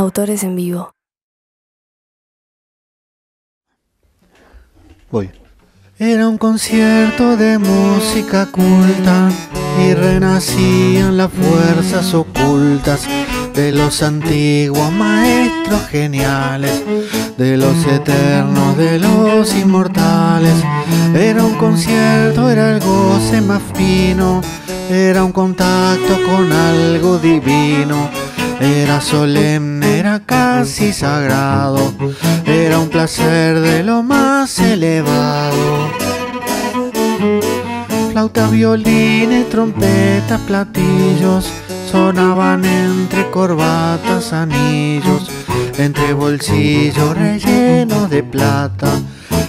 Autores en vivo. Voy. Era un concierto de música culta y renacían las fuerzas ocultas de los antiguos maestros geniales, de los eternos, de los inmortales. Era un concierto, era el goce más fino, era un contacto con algo divino. Era solemne, era casi sagrado, era un placer de lo más elevado. Flauta, violines, trompetas, platillos, sonaban entre corbatas, anillos, entre bolsillos rellenos de plata,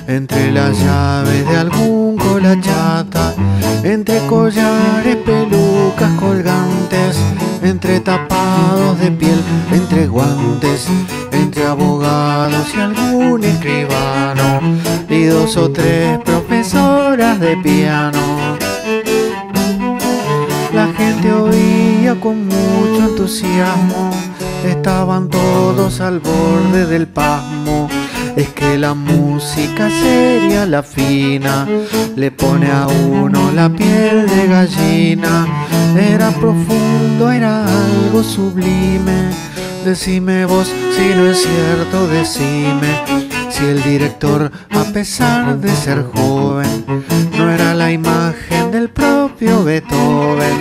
entre las llaves de algún colachata, entre collares, pelucas colgantes, entre tapados de piel, entre guantes, entre abogados y algún escribano, y dos o tres profesoras de piano. La gente oía con mucho entusiasmo, estaban todos al borde del pasmo. Es que la música seria, la fina, le pone a uno la piel de gallina. Era profundo, era algo sublime. Decime vos si no es cierto, decime. Si el director, a pesar de ser joven, no era la imagen del propio Beethoven.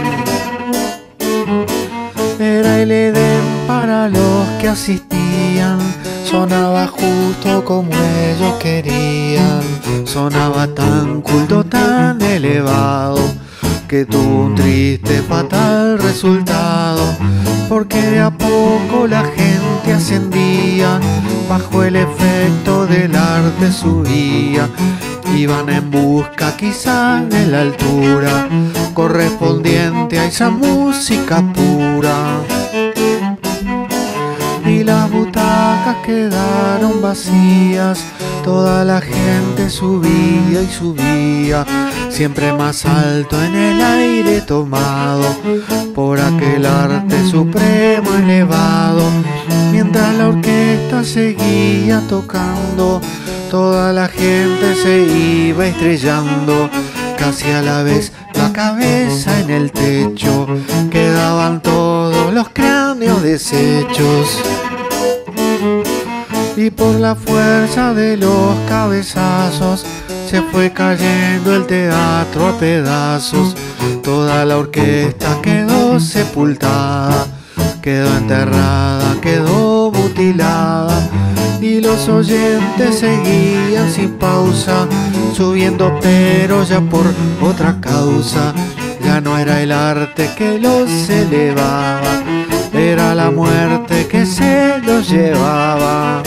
Era el Edén para los que asistían, sonaba justo como ellos querían, sonaba tan culto, tan elevado, que tuvo un triste, fatal resultado, porque de a poco la gente ascendía, bajo el efecto del arte subía, iban en busca quizá de la altura, correspondiente a esa música pura. Y las butacas quedaron vacías, toda la gente subía y subía, siempre más alto en el aire tomado, por aquel arte supremo elevado, mientras la orquesta seguía tocando, toda la gente se iba estrellando, casi a la vez la cabeza en el techo, quedaban todos los cráneos deshechos. Y por la fuerza de los cabezazos se fue cayendo el teatro a pedazos, toda la orquesta quedó sepultada, quedó enterrada, quedó mutilada y los oyentes seguían sin pausa, subiendo pero ya por otra causa. Ya no era el arte que los elevaba, era la muerte que se los llevaba.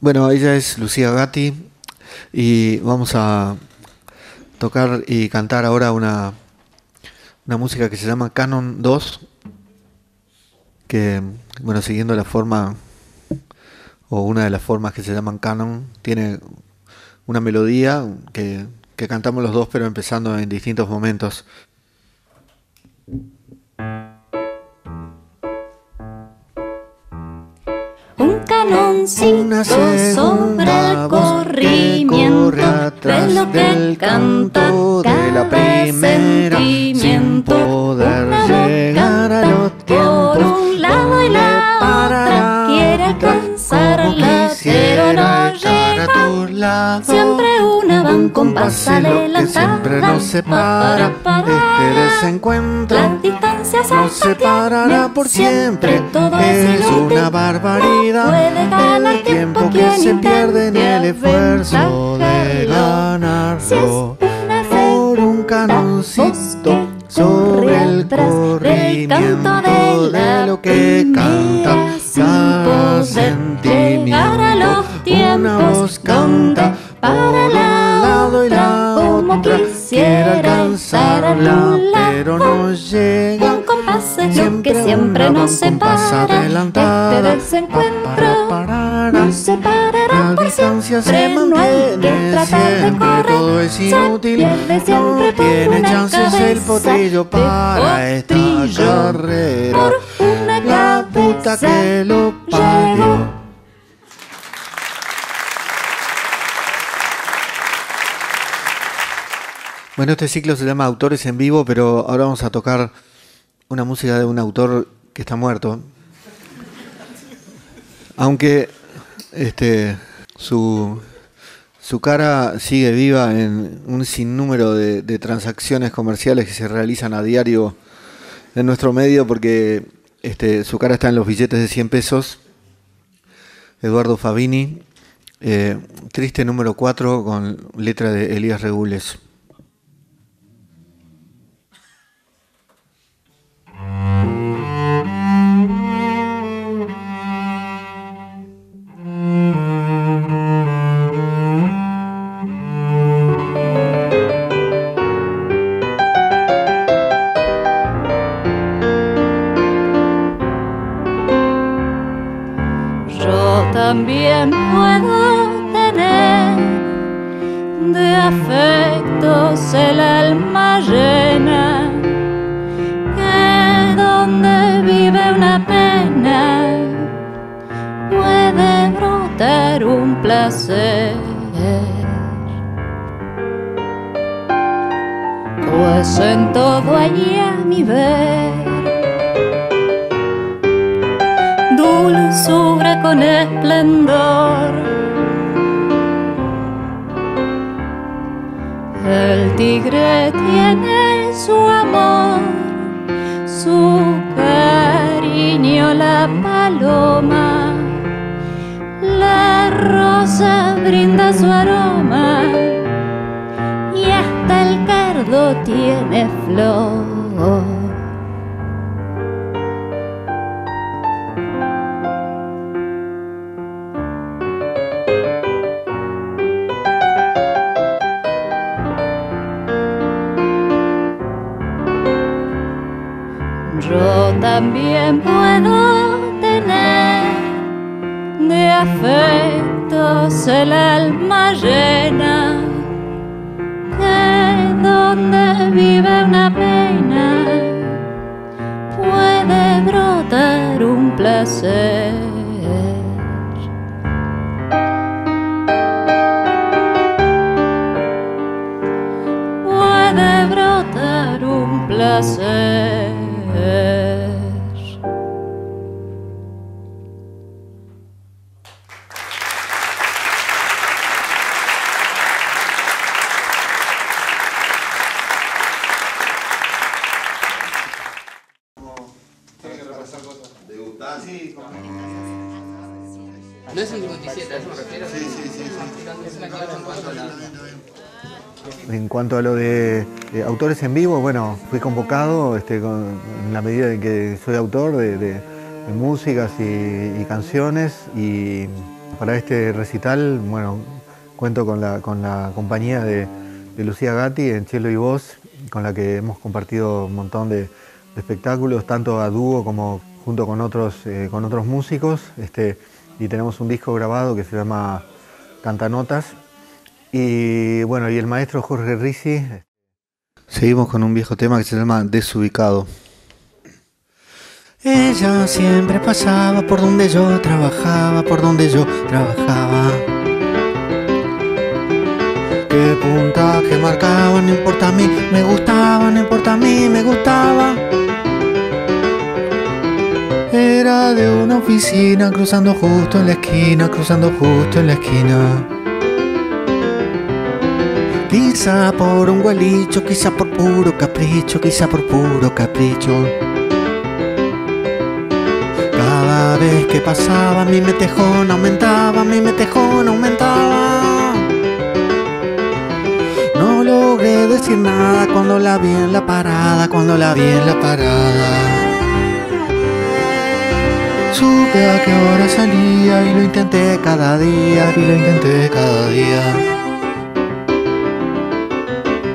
Bueno, ella es Lucía Gatti y vamos a tocar y cantar ahora una, una música que se llama Canon 2, que, bueno, siguiendo la forma o una de las formas que se llaman Canon, tiene una melodía que, que cantamos los dos pero empezando en distintos momentos. Canoncito sobre el corrimiento de lo que canta de la primera sin poder Una llegar a los por tiempos un lado y la otra quiere alcanzarla, pero no llega. Tus lados. Siempre una va un compás que siempre nos separa. para Este desencuentro Las distancias nos separará por siempre. todo Es una barbaridad. Puede ganar El tiempo que se pierde en el esfuerzo de ganarlo. Por un canoncito sobre el corrimiento de la lo que canta cada sentimiento. Los Una tiempos voz canta para la lado y la otra, como quisiera alcanzarla, pero no llega. Un compás es lo que siempre nos separa. Este desencuentro nos separará La por distancia se siempre. No hay que mantiene tratar de siempre, correr. todo es inútil. No tiene chances el potrillo para esta carrera. Por una La puta que lo parió. Bueno, este ciclo se llama Autores en Vivo, pero ahora vamos a tocar una música de un autor que está muerto. Aunque este, su, su cara sigue viva en un sinnúmero de, de transacciones comerciales que se realizan a diario en nuestro medio, porque este, su cara está en los billetes de 100 pesos. Eduardo Fabini, eh, triste número 4 con letra de Elías Regules. Afectos el alma llena, que donde vive una pena puede brotar un placer. Pues en todo hay a mi ver dulzura con esplendor. El tigre tiene su amor, su cariño la paloma, la rosa brinda su aroma y hasta el cardo tiene flor. También puedo tener de afectos el alma llena, que donde vive una pena puede brotar un placer. Puede brotar un placer. Cuanto a lo de autores en vivo, bueno, fui convocado este, en la medida en que soy autor de, músicas y, canciones y para este recital, bueno, cuento con la, compañía de, Lucía Gatti en Cielo y Voz, con la que hemos compartido un montón de, espectáculos, tanto a dúo como junto con otros, eh, músicos, este, y tenemos un disco grabado que se llama Cantanotas, y bueno, y el maestro Jorge Risi. Seguimos con un viejo tema que se llama Desubicado. Ella siempre pasaba por donde yo trabajaba, por donde yo trabajaba. Qué punta que marcaba, no importa a mí, me gustaba, no importa a mí, me gustaba. Era de una oficina cruzando justo en la esquina, cruzando justo en la esquina. Quizá por un gualicho, quizá por puro capricho, quizá por puro capricho. Cada vez que pasaba mi metejón aumentaba, mi metejón aumentaba. No logré decir nada cuando la vi en la parada, cuando la vi en la parada. Supe a qué hora salía y lo intenté cada día, y lo intenté cada día.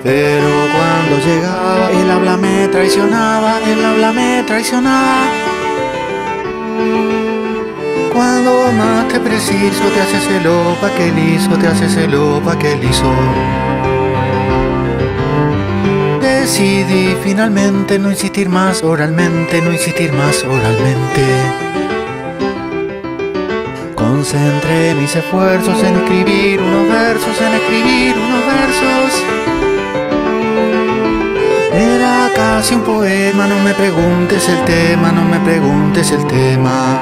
Pero cuando llegaba, el habla me traicionaba, el habla me traicionaba. Cuando más te preciso, te haces el pa' que liso, te haces el pa' que liso. Decidí finalmente no insistir más oralmente, no insistir más oralmente. Concentré mis esfuerzos en escribir unos versos, en escribir unos versos. Casi un poema, no me preguntes el tema, no me preguntes el tema.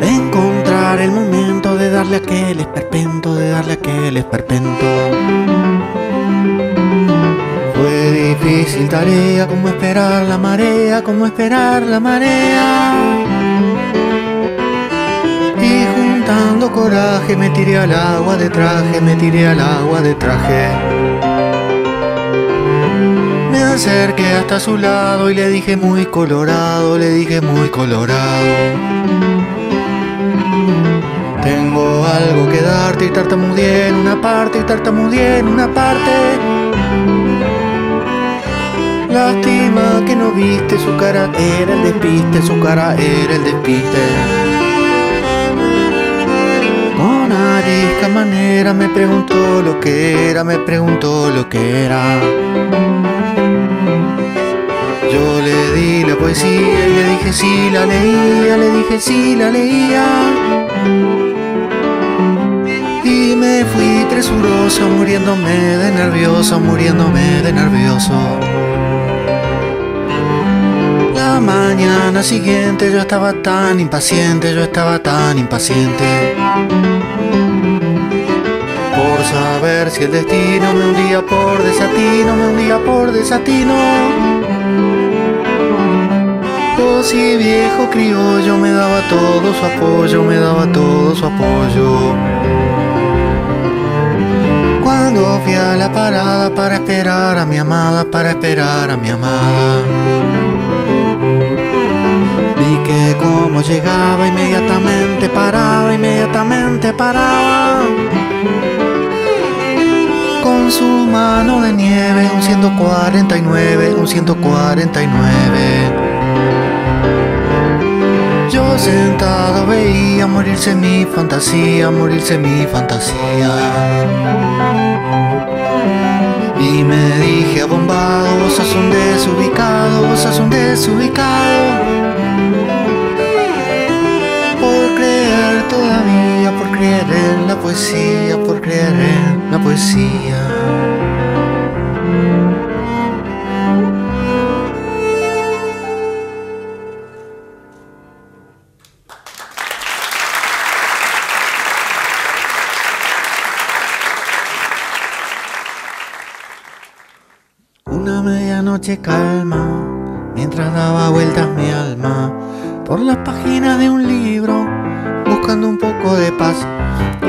Encontrar el momento de darle aquel esperpento, de darle aquel esperpento. Fue difícil tarea, como esperar la marea, como esperar la marea. Y juntando coraje me tiré al agua de traje, me tiré al agua de traje. Me acerqué hasta su lado y le dije muy colorado, le dije muy colorado. Tengo algo que darte y tartamudeé en una parte y tartamudeé en una parte. Lástima que no viste su cara, era el despiste, su cara era el despiste. Con arisca manera me preguntó lo que era, me preguntó lo que era. Le dije si la leía, le dije si la leía. Y me fui presuroso, muriéndome de nervioso, muriéndome de nervioso. La mañana siguiente yo estaba tan impaciente, yo estaba tan impaciente. Por saber si el destino me hundía por desatino, me hundía por desatino. Si viejo criollo me daba todo su apoyo, me daba todo su apoyo. Cuando fui a la parada para esperar a mi amada, para esperar a mi amada. Vi que como llegaba inmediatamente paraba, inmediatamente paraba. Con su mano de nieve, un 149, un 149. Sentado veía morirse mi fantasía, morirse mi fantasía. Y me dije abombado, vos sos un desubicado, vos sos un desubicado. Por creer todavía, por creer en la poesía, por creer en la poesía. Una medianoche calma, mientras daba vueltas mi alma por las páginas de un libro, buscando un poco de paz.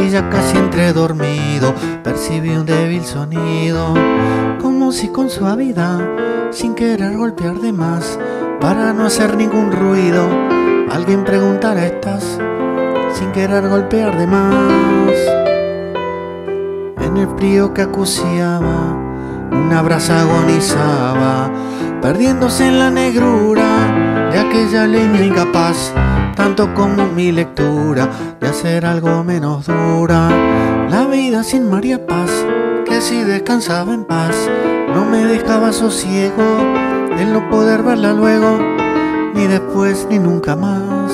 Y ya casi entre dormido, percibí un débil sonido, como si con suavidad, sin querer golpear de más, para no hacer ningún ruido, alguien preguntara ¿estás? Sin querer golpear de más. En el frío que acuciaba, una brasa agonizaba, perdiéndose en la negrura de aquella leña incapaz, tanto como mi lectura de hacer algo menos dura. La vida sin María Paz, que si descansaba en paz, no me dejaba sosiego el no poder verla luego, ni después ni nunca más.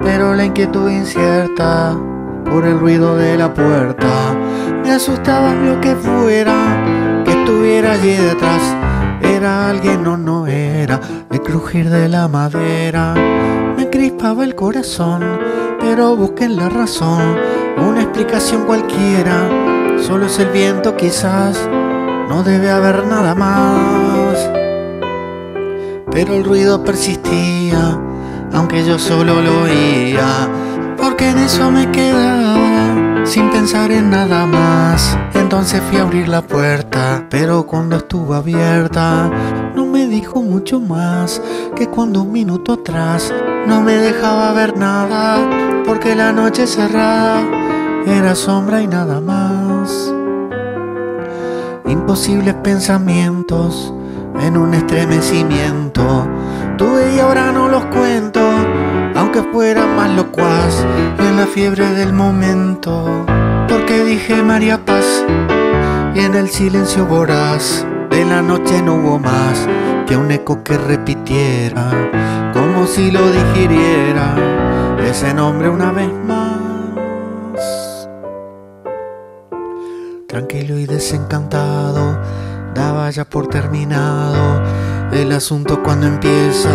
Pero la inquietud incierta por el ruido de la puerta me asustaba lo que fuera que estuviera allí detrás. Era alguien o no era, el crujir de la madera. Me crispaba el corazón, pero busqué la razón, una explicación cualquiera, solo es el viento quizás, no debe haber nada más. Pero el ruido persistía, aunque yo solo lo oía, porque en eso me quedaba, sin pensar en nada más. Entonces fui a abrir la puerta, pero cuando estuvo abierta, no me dijo mucho más que cuando un minuto atrás no me dejaba ver nada, porque la noche cerrada era sombra y nada más. Imposibles pensamientos en un estremecimiento Tuve y ahora no los cuento, aunque fuera más locuaz en la fiebre del momento. Porque dije María Paz y en el silencio voraz de la noche no hubo más que un eco que repitiera, como si lo digiriera, ese nombre una vez más. Tranquilo y desencantado, daba ya por terminado el asunto cuando empieza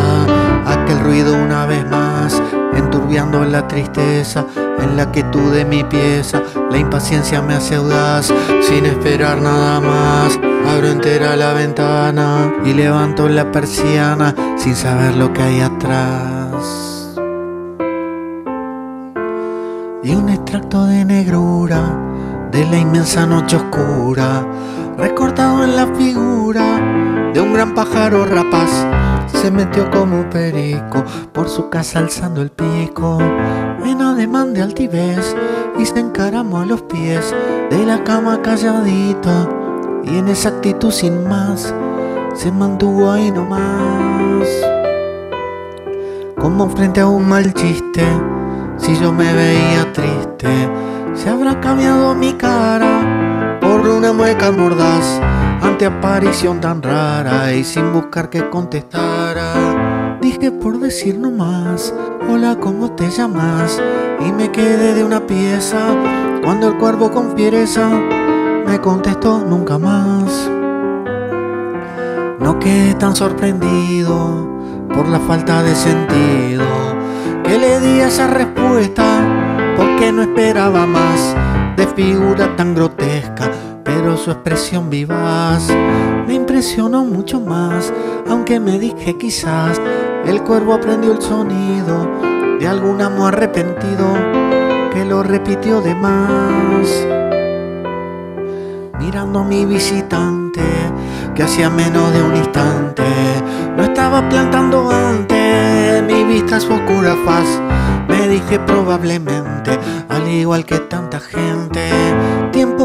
aquel ruido una vez más, enturbiando la tristeza en la quietud de mi pieza. La impaciencia me hace audaz, sin esperar nada más. Abro entera la ventana y levanto la persiana sin saber lo que hay atrás. Y un extracto de negrura de la inmensa noche oscura, recortado en la figura de un gran pájaro rapaz. Se metió como perico por su casa alzando el pico, en ademán de altivez, y se encaramó a los pies de la cama calladito, y en esa actitud sin más, se mantuvo ahí nomás. Como frente a un mal chiste, si yo me veía triste, se habrá cambiado mi cara por una mueca mordaz aparición tan rara y sin buscar que contestara. Dije por decir nomás, hola, ¿cómo te llamas? Y me quedé de una pieza cuando el cuervo con fiereza me contestó nunca más. No quedé tan sorprendido por la falta de sentido que le di esa respuesta porque no esperaba más de figura tan grotesca pero su expresión vivaz me impresionó mucho más, aunque me dije quizás el cuervo aprendió el sonido de algún amo arrepentido que lo repitió de más. Mirando a mi visitante, que hacía menos de un instante, lo estaba plantando antes, mi vista su oscura faz, me dije probablemente, al igual que tanta gente,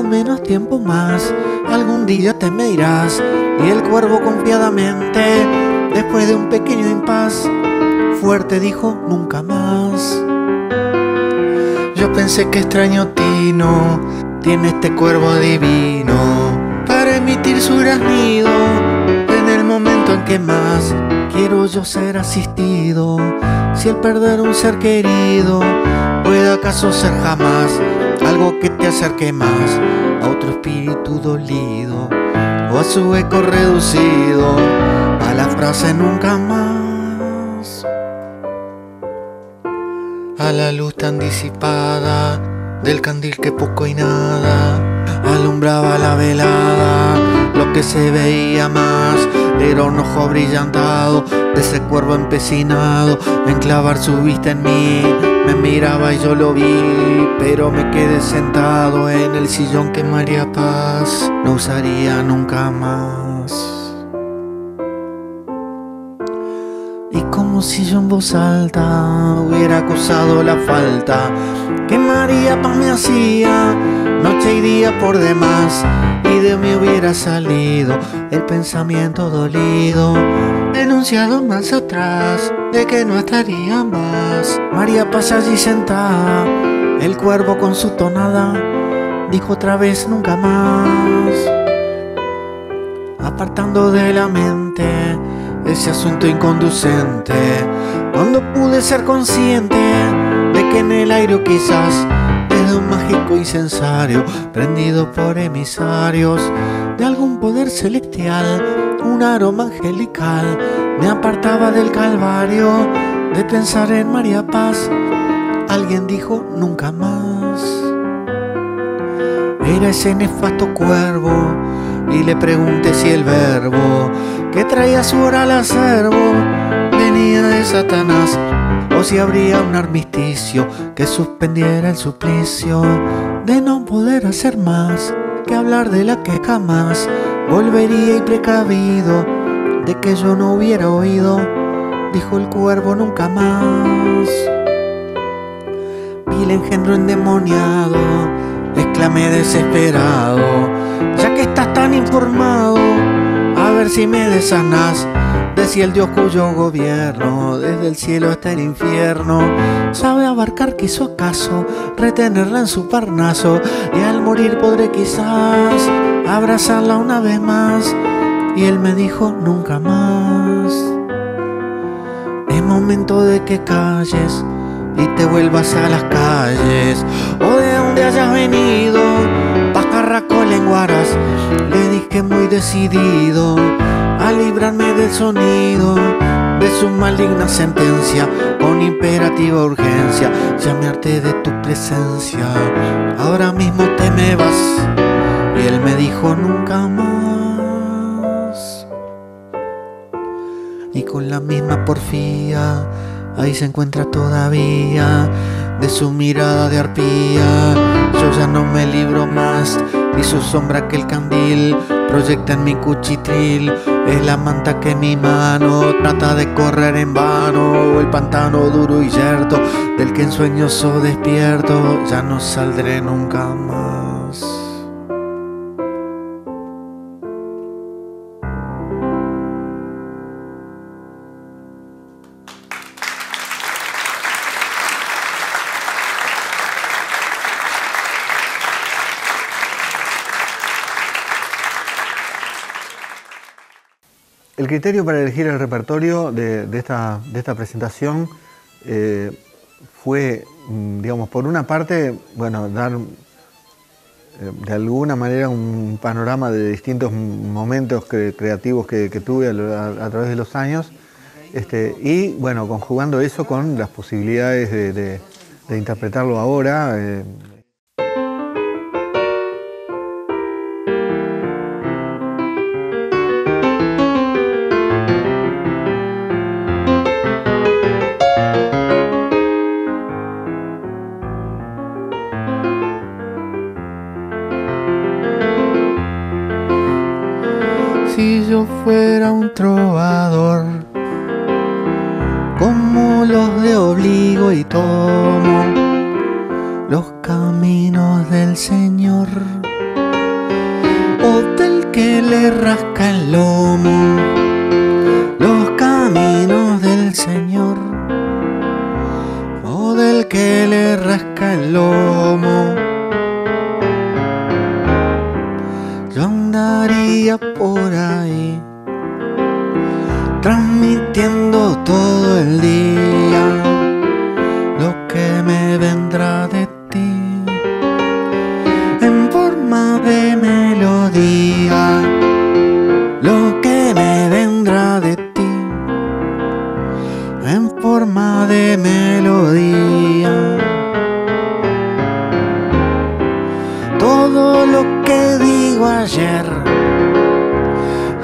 menos, tiempo más, algún día te me irás. Y el cuervo confiadamente, después de un pequeño impas, fuerte dijo nunca más. Yo pensé que extraño tino tiene este cuervo divino para emitir su graznido en el momento en que más quiero yo ser asistido. Si el perder un ser querido puede acaso ser jamás algo que te acerque más a otro espíritu dolido o a su eco reducido a la frase nunca más. A la luz tan disipada del candil que poco y nada alumbraba la velada, lo que se veía más era un ojo brillantado de ese cuervo empecinado en clavar su vista en mí. Me miraba y yo lo vi, pero me quedé sentado en el sillón que María Paz no usaría nunca más. Y como si yo en voz alta hubiera acusado la falta que María Paz me hacía noche y día por demás y de mí hubiera salido el pensamiento dolido enunciado más atrás de que no estaría más María Paz allí sentada el cuervo con su tonada dijo otra vez nunca más apartando de la mente ese asunto inconducente cuando pude ser consciente de que en el aire quizás desde un mágico incensario prendido por emisarios de algún poder celestial un aroma angelical me apartaba del calvario de pensar en María Paz alguien dijo nunca más era ese nefasto cuervo y le pregunté si el verbo que traía su oral acervo venía de Satanás o si habría un armisticio que suspendiera el suplicio de no poder hacer más que hablar de la que jamás volvería y precavido de que yo no hubiera oído, dijo el cuervo nunca más. Vi el engendro endemoniado, exclamé desesperado, ya que estás tan informado, a ver si me desanas Decía el Dios cuyo gobierno desde el cielo hasta el infierno sabe abarcar quiso acaso retenerla en su parnaso y al morir podré quizás abrazarla una vez más y él me dijo nunca más momento de que calles y te vuelvas a las calles o de donde hayas venido pajarraco lenguaras le dije muy decidido a librarme del sonido de su maligna sentencia con imperativa urgencia. Ya me harté de tu presencia, ahora mismo te me vas. Y él me dijo nunca más. Con la misma porfía, ahí se encuentra todavía de su mirada de arpía. Yo ya no me libro más, y su sombra que el candil proyecta en mi cuchitril. Es la manta que mi mano trata de correr en vano. El pantano duro y yerto del que en sueños so despierto. Ya no saldré nunca más. Criterio para elegir el repertorio de, esta, presentación eh, fue, mm, digamos, por una parte, bueno, dar eh, de alguna manera un panorama de distintos momentos creativos que, tuve a, través de los años, este, y bueno, conjugando eso con las posibilidades de, interpretarlo ahora. Eh,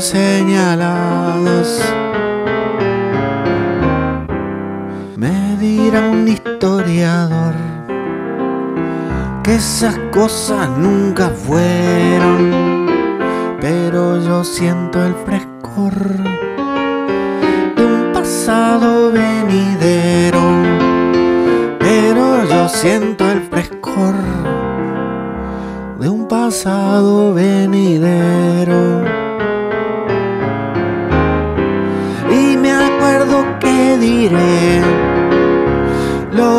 señalados. Me dirá un historiador que esas cosas nunca fueron, pero yo siento el frescor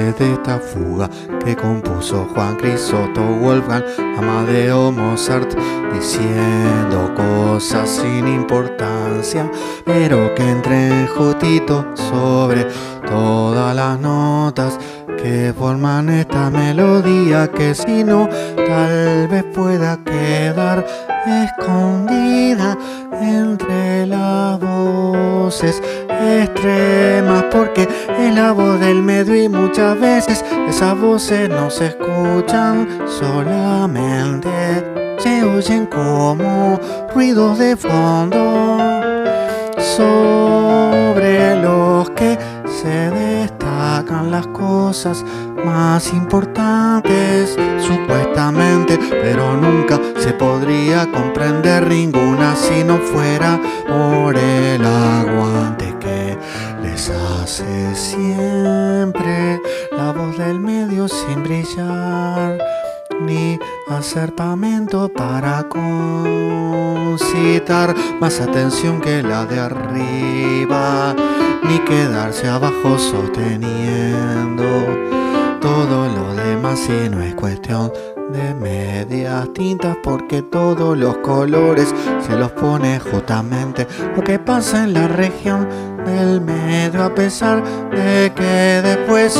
de esta fuga que compuso Juan Crisoto Wolfgang Amadeo Mozart diciendo cosas sin importancia pero que entren justito sobre todas las notas que forman esta melodía que si no tal vez pueda quedar escondida entre las voces extremas es la voz del medio y muchas veces esas voces no se escuchan solamente se oyen como ruidos de fondo sobre los que se destacan las cosas más importantes, supuestamente, pero nunca se podría comprender ninguna si no fuera por el aguante siempre la voz del medio sin brillar ni acerpamiento para concitar más atención que la de arriba, ni quedarse abajo sosteniendo todo lo demás y no es cuestión de medias tintas porque todos los colores se los pone justamente lo que pasa en la región del medio a pesar de que después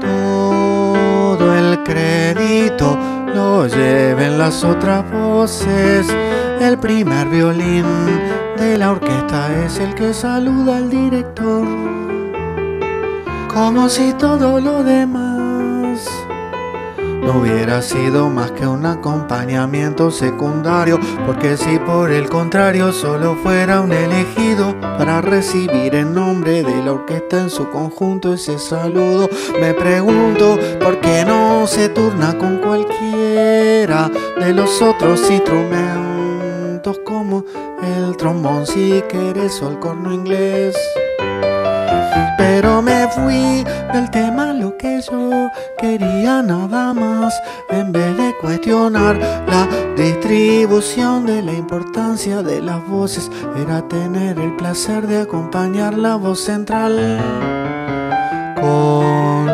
todo el crédito lo lleven las otras voces. El primer violín de la orquesta es el que saluda al director, como si todo lo demás no hubiera sido más que un acompañamiento secundario, porque si por el contrario solo fuera un elegido para recibir en nombre de la orquesta en su conjunto ese saludo, me pregunto por qué no se turna con cualquiera de los otros instrumentos como el trombón si quieres o el corno inglés. Pero me fui del tema lo que yo quería nada más, en vez de cuestionar la distribución de la importancia de las voces, era tener el placer de acompañar la voz central con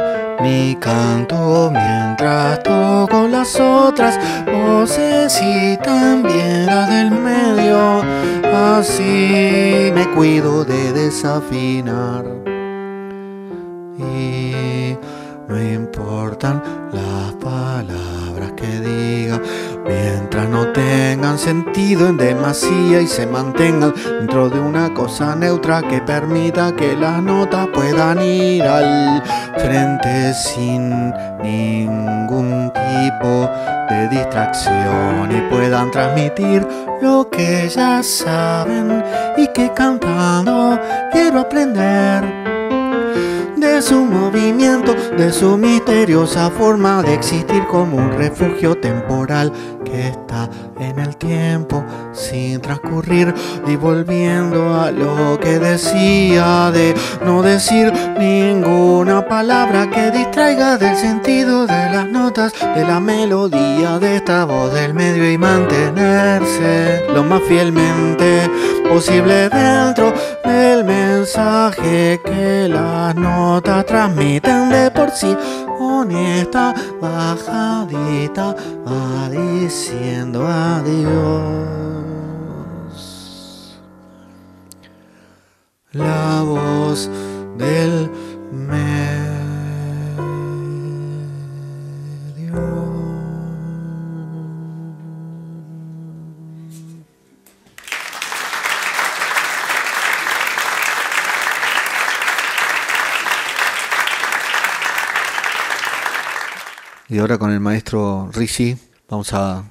mi canto mientras toco las otras voces y también la del medio. Así me cuido de desafinar no importan las palabras que diga. Mientras no tengan sentido en demasía y se mantengan dentro de una cosa neutra que permita que las notas puedan ir al frente sin ningún tipo de distracción y puedan transmitir lo que ya saben y que cantando quiero aprender de su movimiento, de su misteriosa forma de existir como un refugio temporal que está en el tiempo sin transcurrir y volviendo a lo que decía de no decir ninguna palabra que distraiga del sentido de las notas de la melodía de esta voz del medio y mantenerse lo más fielmente posible dentro del mensaje que las notas transmiten de por sí. Honesta bajadita va diciendo adiós. La voz del medio Y ahora con el maestro Ricci vamos a,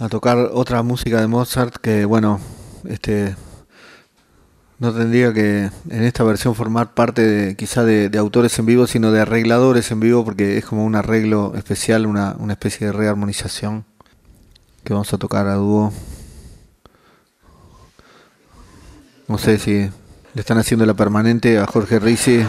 a tocar otra música de Mozart que, bueno, este no tendría que en esta versión formar parte de, quizá de, autores en vivo, sino de arregladores en vivo, porque es como un arreglo especial, una, una especie de rearmonización que vamos a tocar a dúo. No sé si le están haciendo la permanente a Jorge Ricci.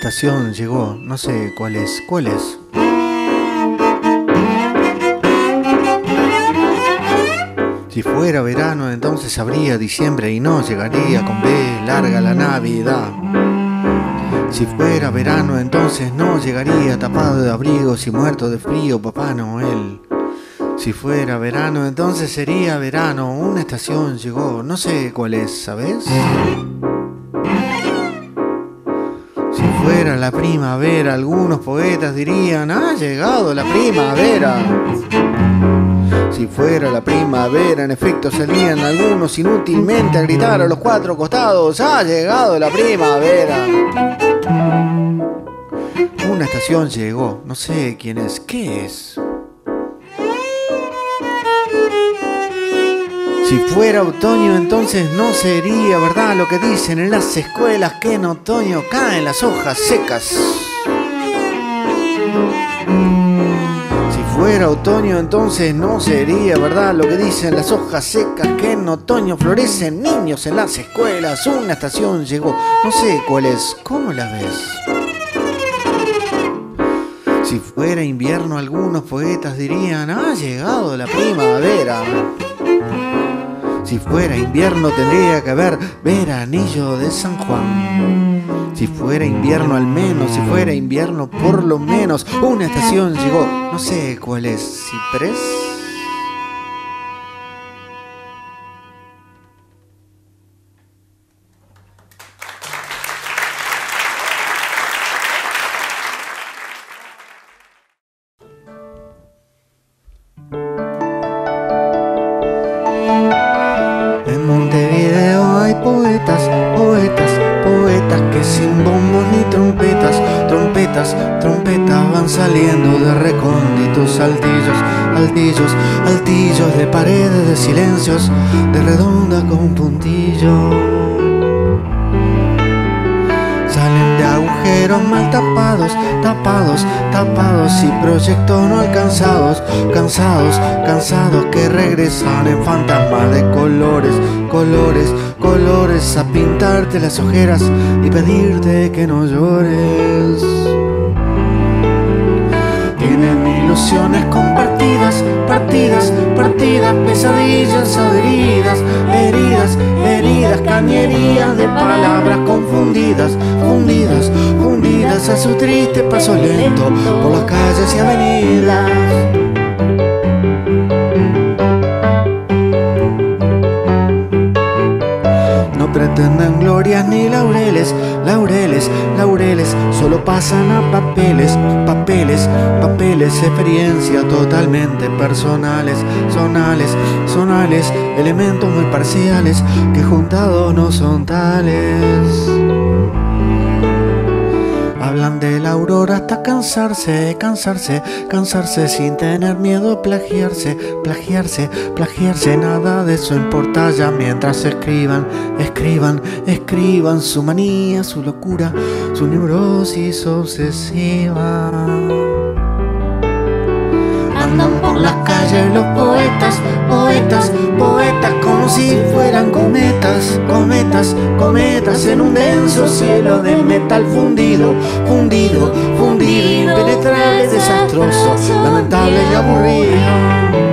Estación llegó, no sé cuál es. ¿Cuál es? Si fuera verano, entonces habría diciembre y no llegaría con B larga la Navidad. Si fuera verano, entonces no llegaría tapado de abrigos y muerto de frío Papá Noel. Si fuera verano, entonces sería verano. Una estación llegó, no sé cuál es, ¿sabes? La primavera, algunos poetas dirían, ha llegado la primavera. Si fuera la primavera, en efecto salían algunos inútilmente a gritar a los cuatro costados, ha llegado la primavera. Una estación llegó, no sé quién es, ¿qué es? Si fuera otoño entonces no sería verdad lo que dicen en las escuelas que en otoño caen las hojas secas. Si fuera otoño entonces no sería verdad lo que dicen las hojas secas que en otoño florecen niños en las escuelas. Una estación llegó, no sé cuál es, ¿cómo la ves? Si fuera invierno algunos poetas dirían, ha llegado la primavera. Si fuera invierno tendría que haber veranillo de San Juan. Si fuera invierno al menos, si fuera invierno por lo menos, una estación llegó, no sé cuál es, Ciprés. Regresan en fantasmas de colores, colores, colores a pintarte las ojeras y pedirte que no llores. Tienen ilusiones compartidas, partidas, partidas, pesadillas o heridas, heridas, heridas, cañerías de palabras confundidas, fundidas, fundidas a su triste paso lento por las calles y avenidas. Pretenden glorias ni laureles, laureles, laureles, solo pasan a papeles, papeles, papeles, experiencia totalmente personales, sonales, sonales, elementos muy parciales que juntados no son tales. De la aurora hasta cansarse, cansarse, cansarse sin tener miedo a plagiarse, plagiarse, plagiarse. Nada de eso importa ya mientras escriban, escriban, escriban su manía, su locura, su neurosis obsesiva. Andan por las calles los poetas, poetas, poetas como si fueran cometas, cometas, cometas en un denso cielo de metal fundido, fundido, fundido, impenetrable, desastroso, lamentable y aburrido.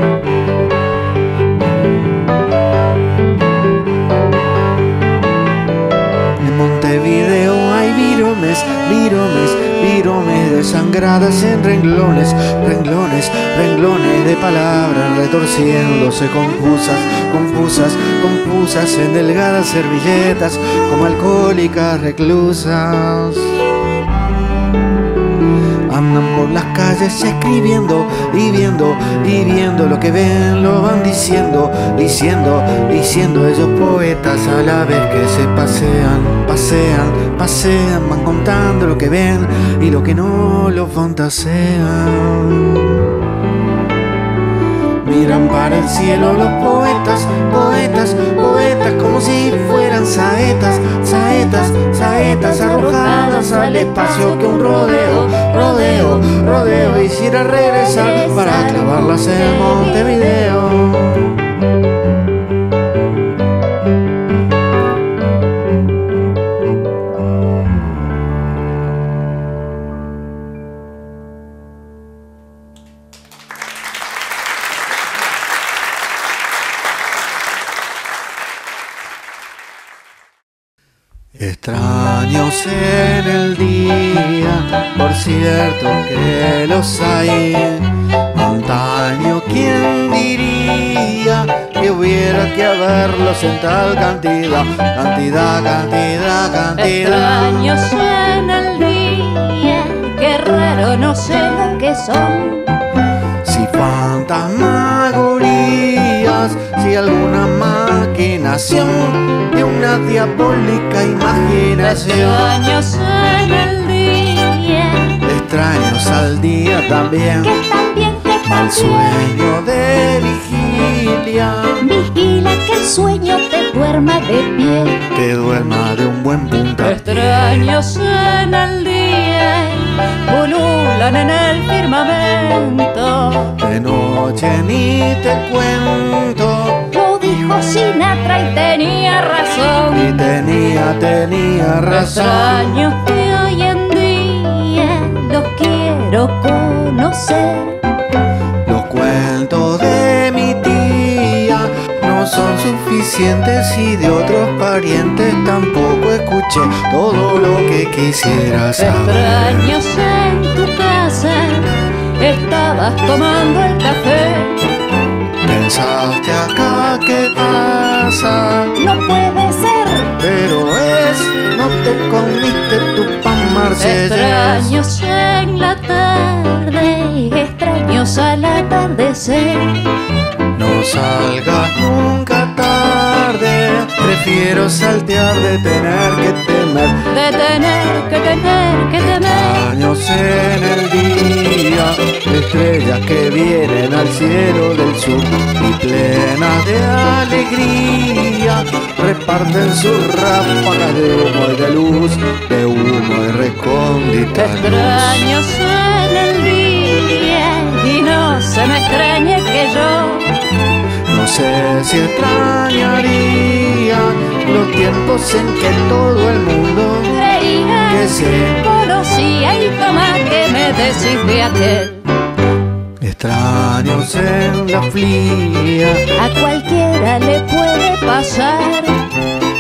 Viromes desangradas en renglones, renglones, renglones de palabras retorciéndose confusas, confusas, confusas en delgadas servilletas como alcohólicas reclusas. Andan por las calles escribiendo y viendo y viendo lo que ven, lo van diciendo, diciendo, diciendo ellos poetas a la vez que se pasean, pasean, pasean, van contando lo que ven y lo que no lo fantasean. Miran para el cielo los poetas, poetas, poetas, como si fueran saetas, saetas, saetas arrojadas al espacio que un rodeo, rodeo, rodeo hiciera regresar para clavarlas en Montevideo. Extraños en el día, por cierto que los hay. Montaño, ¿quién diría que hubiera que haberlos en tal cantidad? Cantidad, cantidad, cantidad. Extraños en el día, qué raro, no sé lo que son. Si si alguna maquinación de una diabólica imaginación. Extraños en el día, Extraños al día también. que también, que Mal sueño de vigilia, Vigila que el sueño te duerma de pie. que duerma de un buen puntapié. Extraños en el día, pululan en el firmamento. De noche ni te cuento, Lo dijo Sinatra y tenía razón. y tenía, tenía razón. Extraños que hoy en día los quiero conocer. Suficientes y de otros parientes tampoco escuché todo lo que quisiera saber. Extraños en tu casa, estabas tomando el café. Pensaste acá qué pasa, No puede ser. pero es, no te comiste tu pan marsellés. Extraños en la tarde, extraños al atardecer. No salgas nunca prefiero saltear de tener que temer. De tener que tener que temer. Años en el día, estrellas que vienen al cielo del sur y plenas de alegría, reparten sus ráfagas de humo y de luz, de humo y recóndita. Extraños en el día y no se me No sé si extrañaría los tiempos en que todo el mundo creía que se conocía y toma que me decís de aquel. extraños en la fría. A cualquiera le puede pasar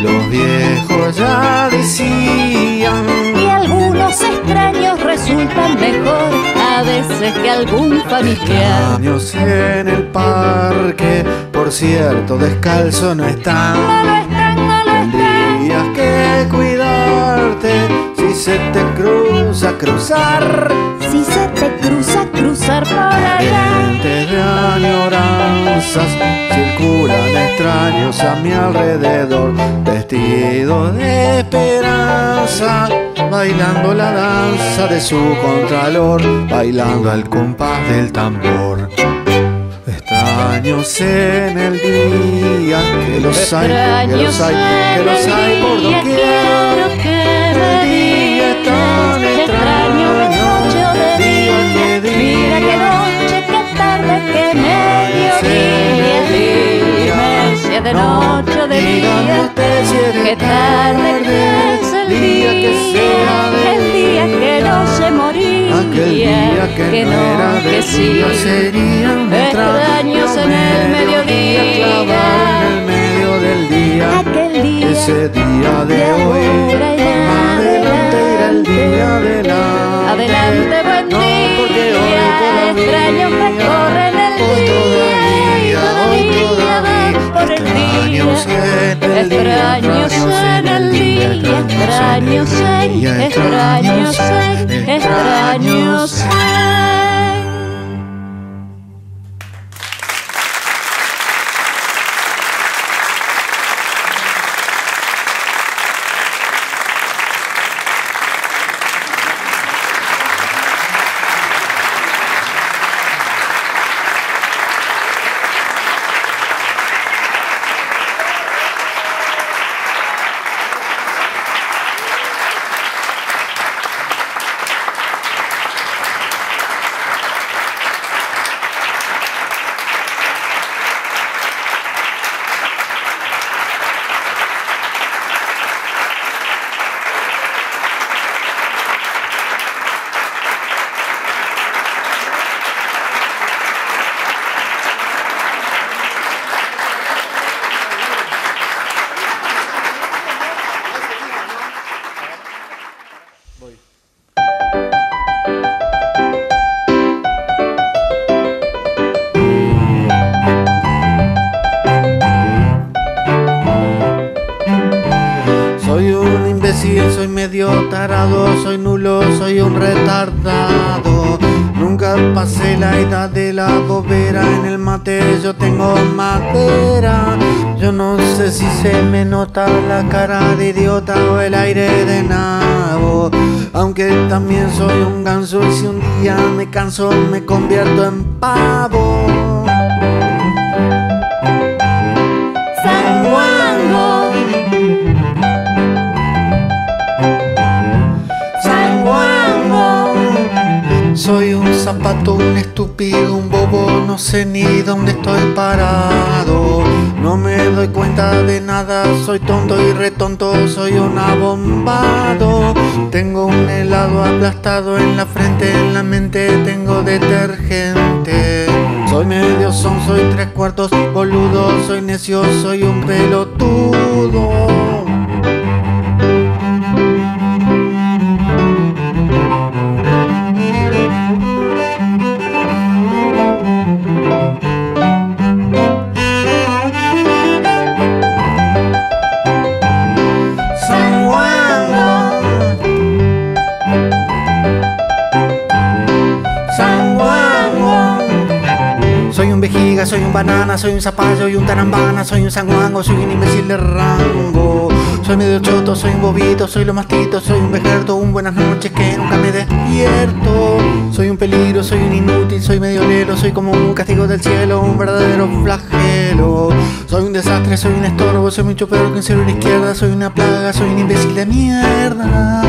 Los viejos ya decían y algunos extraños resultan mejor a veces que algún familiar. Años en el parque, por cierto, descalzo no están. Tendrías que cuidarte si se te cruza cruzar. Si se te cruza, cruzar por allá. Gentes de añoranzas circulan extraños a mi alrededor, vestidos de esperanza, bailando la danza de su contralor, bailando al compás del tambor. Extraños en el día, que los hay, que los hay, que los hay por doquier. De noche o de día. de Que tarde que es el día de el día que no se moría. Que, no era de que sí. Extraños en el mediodía. del día. Aquel día Ese día de de hoy, de adelante irá el día adelante. Adelante, buen no, porque hoy día. todavía, Extraños en el día, Extraños en. Extraños en, extraños en, de idiota o el aire de nabo. Aunque también soy un ganso y si un día me canso me convierto en pavo. San Juango, San Juango. Soy un zapato, un estúpido, un bobo, no sé ni dónde estoy parado. No me doy cuenta de nada, soy tonto y retonto, soy un abombado. Tengo un helado aplastado en la frente, en la mente tengo detergente. Soy medio son, soy tres cuartos boludo, soy necio, soy un pelotudo. Soy un banana, soy un zapallo y un tarambana, soy un sanguango, soy un imbécil de rango. Soy medio choto, soy un bobito, soy lo mastito, soy un vejerto, un buenas noches que nunca me despierto. Soy un peligro, soy un inútil, soy medio lelo, soy como un castigo del cielo, un verdadero flagelo. Soy un desastre, soy un estorbo, soy mucho peor que un cero a la izquierda, soy una plaga, soy un imbécil de mierda.